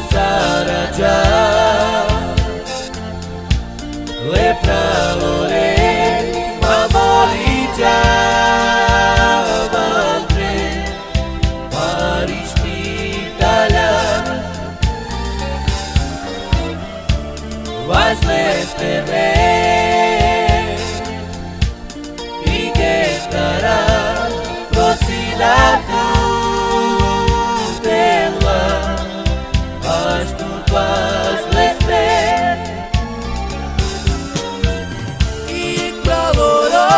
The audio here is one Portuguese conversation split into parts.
saraja Lepra lore favorita Valdre Paris pitala Vas les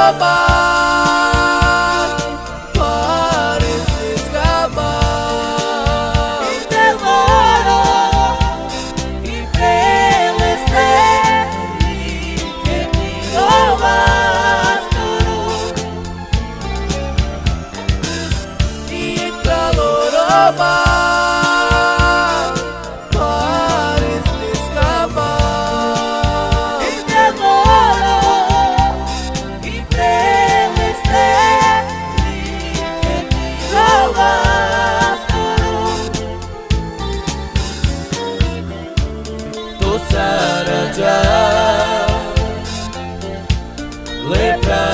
Ikraloroma Paris escapa Interloro E peleste E que te roubas Ikraloroma Paris Lepra lore